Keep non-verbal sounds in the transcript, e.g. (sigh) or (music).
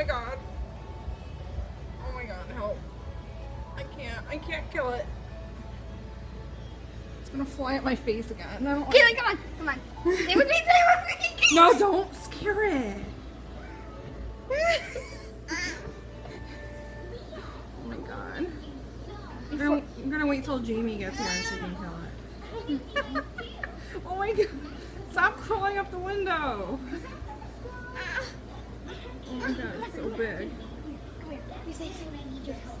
my god. Oh my god, help. I can't. I can't kill it. It's gonna fly at my face again. I come on. Come on. (laughs) Stay with me. Stay with me. No, don't scare it. oh my god. I'm gonna, I'm gonna wait till Jamie gets here and she can kill it. (laughs) oh my god. Stop crawling up the window so big. Come here. You say something, I need your help.